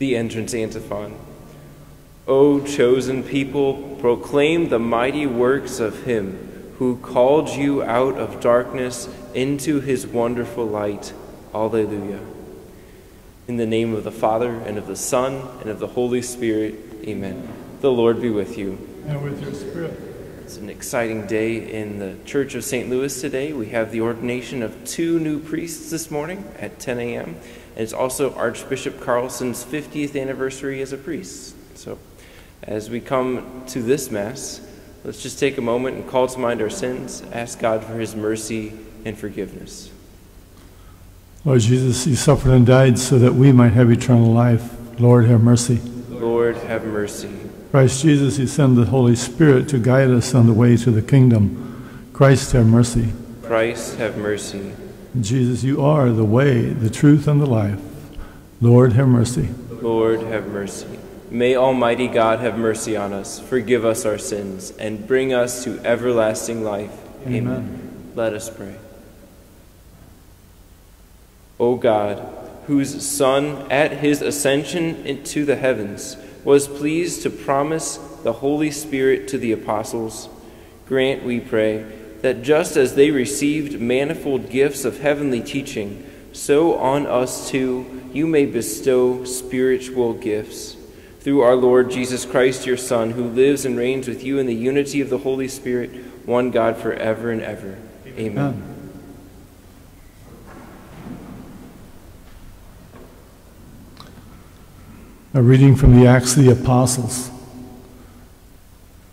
The entrance antiphon. O chosen people, proclaim the mighty works of him who called you out of darkness into his wonderful light. Alleluia. In the name of the Father, and of the Son, and of the Holy Spirit, amen. The Lord be with you. And with your spirit. It's an exciting day in the Church of St. Louis today. We have the ordination of two new priests this morning at 10 a.m. And it's also Archbishop Carlson's 50th anniversary as a priest. So as we come to this Mass, let's just take a moment and call to mind our sins, ask God for his mercy and forgiveness. Lord Jesus, you suffered and died so that we might have eternal life. Lord, have mercy. Lord, have mercy. Christ Jesus, you send the Holy Spirit to guide us on the way to the kingdom. Christ, have mercy. Christ, have mercy. Jesus, you are the way, the truth, and the life. Lord, have mercy. Lord, have mercy. May Almighty God have mercy on us, forgive us our sins, and bring us to everlasting life. Amen. Amen. Let us pray. O God, whose Son at his ascension into the heavens was pleased to promise the Holy Spirit to the apostles, grant, we pray, that just as they received manifold gifts of heavenly teaching, so on us too you may bestow spiritual gifts. Through our Lord Jesus Christ, your Son, who lives and reigns with you in the unity of the Holy Spirit, one God forever and ever. Amen. Amen. A reading from the Acts of the Apostles.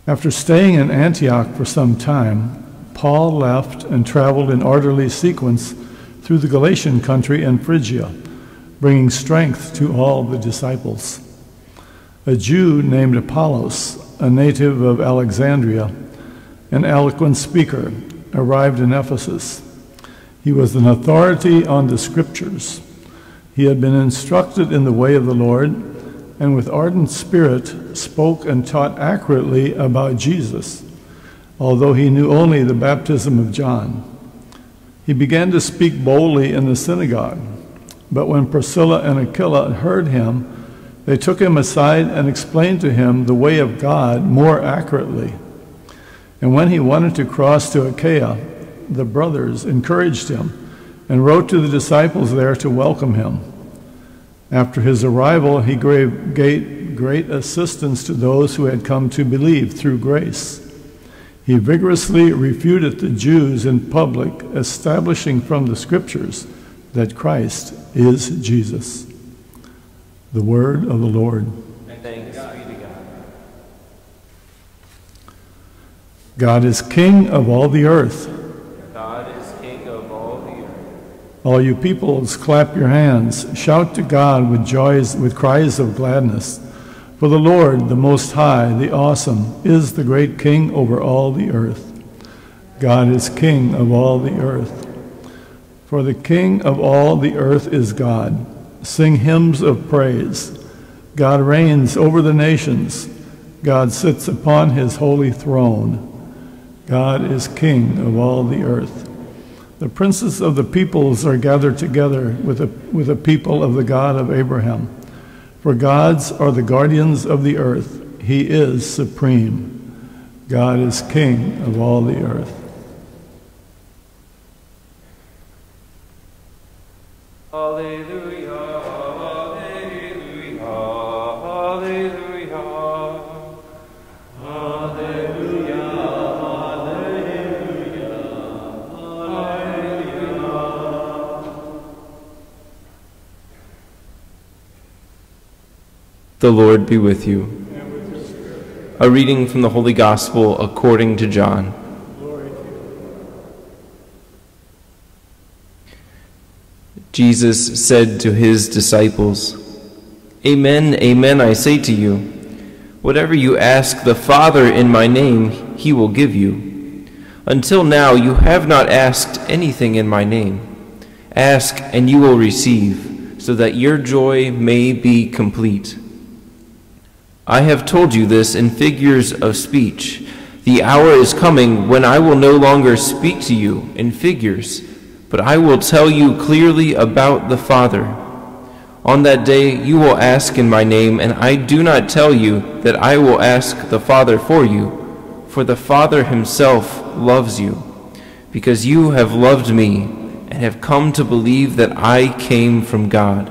After staying in Antioch for some time, Paul left and traveled in orderly sequence through the Galatian country and Phrygia, bringing strength to all the disciples. A Jew named Apollos, a native of Alexandria, an eloquent speaker, arrived in Ephesus. He was an authority on the scriptures. He had been instructed in the way of the Lord and with ardent spirit spoke and taught accurately about Jesus, although he knew only the baptism of John. He began to speak boldly in the synagogue, but when Priscilla and Aquila heard him, they took him aside and explained to him the way of God more accurately. And when he wanted to cross to Achaia, the brothers encouraged him and wrote to the disciples there to welcome him. After his arrival, he gave great assistance to those who had come to believe through grace. He vigorously refuted the Jews in public, establishing from the scriptures that Christ is Jesus. The word of the Lord. Thanks be to God. God is King of all the earth. God is King of all the earth. All you peoples, clap your hands, shout to God with joys, with cries of gladness. For the Lord, the Most High, the Awesome, is the great King over all the earth. God is King of all the earth. For the King of all the earth is God. Sing hymns of praise. God reigns over the nations. God sits upon his holy throne. God is King of all the earth. The princes of the peoples are gathered together with a, with a people of the God of Abraham. For gods are the guardians of the earth. He is supreme. God is king of all the earth. Alleluia, The Lord be with you. A reading from the Holy Gospel according to John. Jesus said to his disciples, Amen, amen, I say to you, whatever you ask the Father in my name, he will give you. Until now you have not asked anything in my name. Ask, and you will receive, so that your joy may be complete. I have told you this in figures of speech. The hour is coming when I will no longer speak to you in figures, but I will tell you clearly about the Father. On that day you will ask in my name, and I do not tell you that I will ask the Father for you, for the Father himself loves you, because you have loved me and have come to believe that I came from God.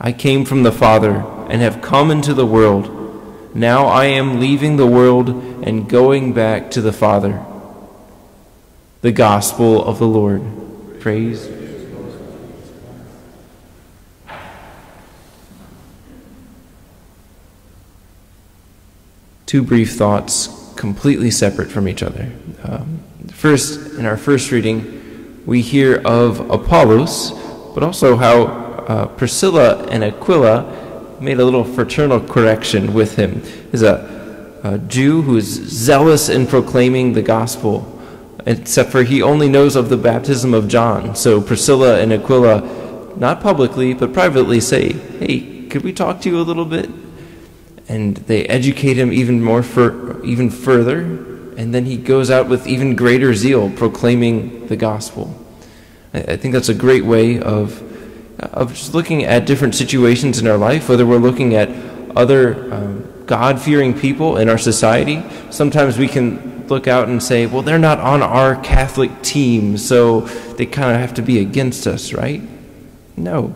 I came from the Father and have come into the world. Now I am leaving the world and going back to the Father. The Gospel of the Lord. Praise. Two brief thoughts, completely separate from each other. Um, first, in our first reading, we hear of Apollos, but also how uh, Priscilla and Aquila made a little fraternal correction with him. He's a, a Jew who is zealous in proclaiming the gospel, except for he only knows of the baptism of John. So Priscilla and Aquila, not publicly, but privately say, Hey, could we talk to you a little bit? And they educate him even more, for, even further, and then he goes out with even greater zeal proclaiming the gospel. I, I think that's a great way of of just looking at different situations in our life, whether we're looking at other um, God fearing people in our society. Sometimes we can look out and say, well, they're not on our Catholic team, so they kind of have to be against us, right? No.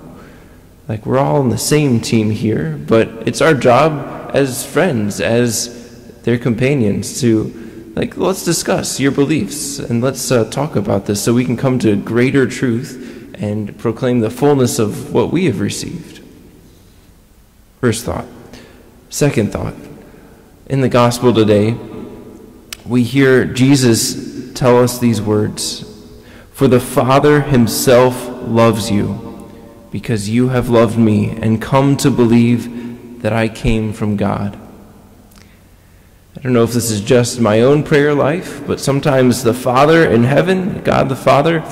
Like, we're all on the same team here, but it's our job as friends, as their companions, to, like, let's discuss your beliefs and let's uh, talk about this so we can come to greater truth and proclaim the fullness of what we have received. First thought. Second thought. In the gospel today, we hear Jesus tell us these words For the Father himself loves you, because you have loved me and come to believe that I came from God. I don't know if this is just my own prayer life, but sometimes the Father in heaven, God the Father,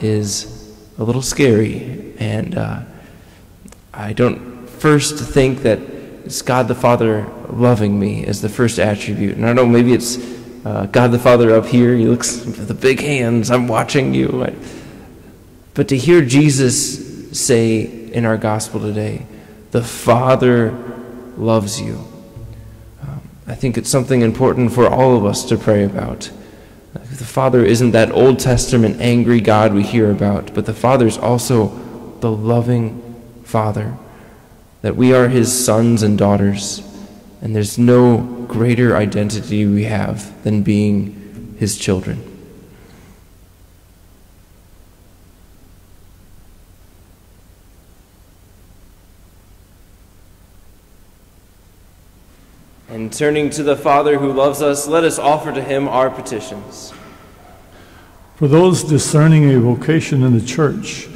is a little scary. And uh, I don't first think that it's God the Father loving me as the first attribute. And I don't know, maybe it's uh, God the Father up here. He looks with the big hands, I'm watching you. But to hear Jesus say in our gospel today, the Father loves you. Um, I think it's something important for all of us to pray about. The Father isn't that Old Testament angry God we hear about, but the Father is also the loving Father, that we are His sons and daughters, and there's no greater identity we have than being His children. And turning to the Father who loves us, let us offer to him our petitions. For those discerning a vocation in the church,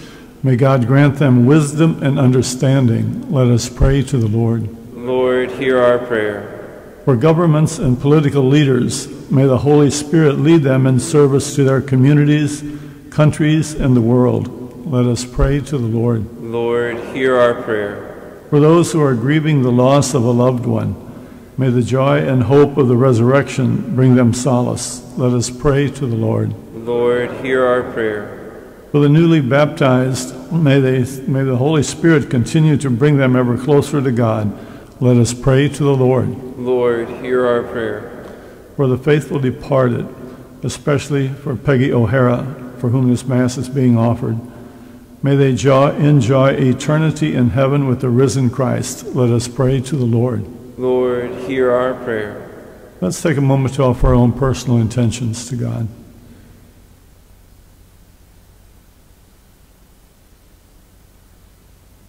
may God grant them wisdom and understanding. Let us pray to the Lord. Lord, hear our prayer. For governments and political leaders, may the Holy Spirit lead them in service to their communities, countries, and the world. Let us pray to the Lord. Lord, hear our prayer. For those who are grieving the loss of a loved one, may the joy and hope of the resurrection bring them solace. Let us pray to the Lord. Lord, hear our prayer. For the newly baptized, may, they, may the Holy Spirit continue to bring them ever closer to God. Let us pray to the Lord. Lord, hear our prayer. For the faithful departed, especially for Peggy O'Hara, for whom this Mass is being offered, may they enjoy eternity in heaven with the risen Christ. Let us pray to the Lord. Lord, hear our prayer. Let's take a moment to offer our own personal intentions to God.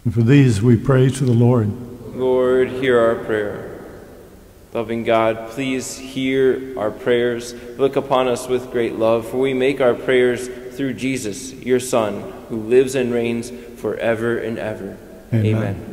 And for these we pray to the Lord. Lord, hear our prayer. Loving God, please hear our prayers. Look upon us with great love, for we make our prayers through Jesus, your Son, who lives and reigns forever and ever. Amen. Amen.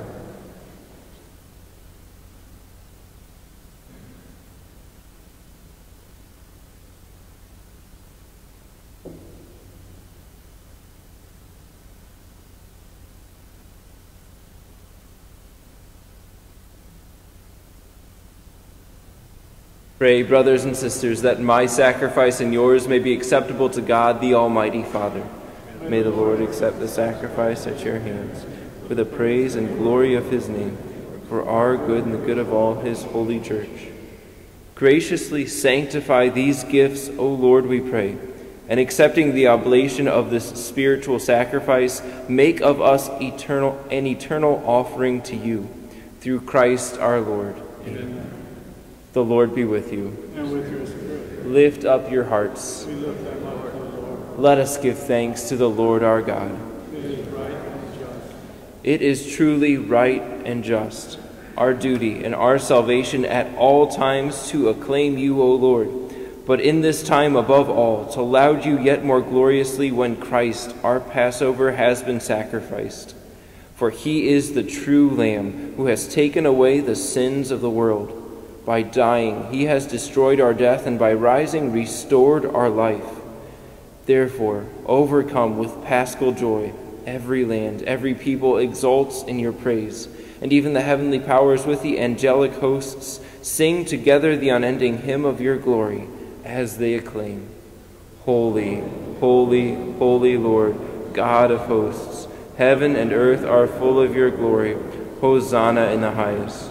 Pray, brothers and sisters, that my sacrifice and yours may be acceptable to God, the Almighty Father. May the Lord accept the sacrifice at your hands for the praise and glory of his name, for our good and the good of all his holy church. Graciously sanctify these gifts, O Lord, we pray, and accepting the oblation of this spiritual sacrifice, make of us eternal an eternal offering to you, through Christ our Lord. Amen. The Lord be with you. And with your spirit. Lift up your hearts. We lift them up. Let us give thanks to the Lord our God. It is right. It is truly right and just, our duty and our salvation at all times to acclaim you, O Lord, but in this time above all, to laud you yet more gloriously when Christ, our Passover, has been sacrificed. For he is the true Lamb who has taken away the sins of the world. By dying, he has destroyed our death, and by rising, restored our life. Therefore, overcome with paschal joy, every land, every people exults in your praise, and even the heavenly powers with the angelic hosts sing together the unending hymn of your glory as they acclaim Holy, holy, holy Lord, God of hosts, heaven and earth are full of your glory. Hosanna in the highest.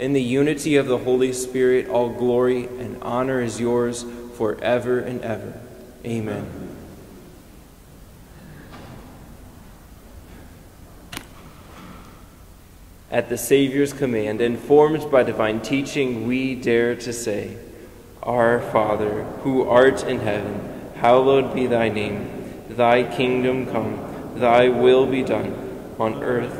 in the unity of the Holy Spirit, all glory and honor is yours forever and ever. Amen. At the Savior's command, informed by divine teaching, we dare to say, Our Father, who art in heaven, hallowed be thy name. Thy kingdom come, thy will be done, on earth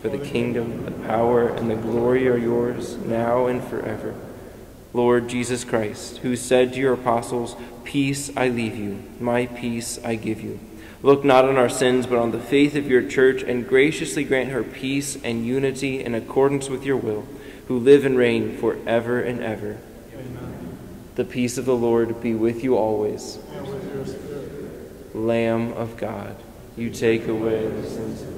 For the kingdom, the power, and the glory are yours, now and forever. Lord Jesus Christ, who said to your apostles, Peace I leave you, my peace I give you. Look not on our sins, but on the faith of your church, and graciously grant her peace and unity in accordance with your will, who live and reign forever and ever. Amen. The peace of the Lord be with you always. Lamb of God, you take away the sins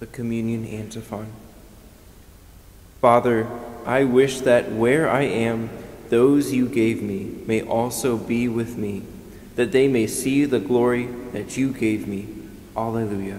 The communion antiphon. Father, I wish that where I am, those you gave me may also be with me, that they may see the glory that you gave me. Alleluia.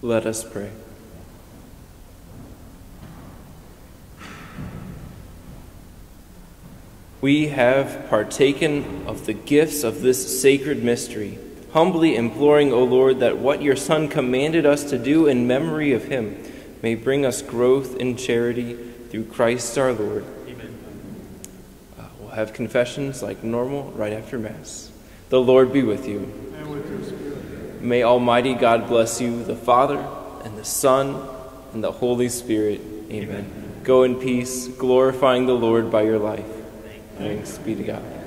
Let us pray. We have partaken of the gifts of this sacred mystery, humbly imploring, O Lord, that what your Son commanded us to do in memory of him may bring us growth in charity through Christ our Lord. Amen. Uh, we'll have confessions like normal right after Mass. The Lord be with you. And with your spirit. May Almighty God bless you, the Father, and the Son, and the Holy Spirit. Amen. Go in peace, glorifying the Lord by your life. Thanks be to God.